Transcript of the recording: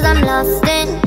Cause I'm lost in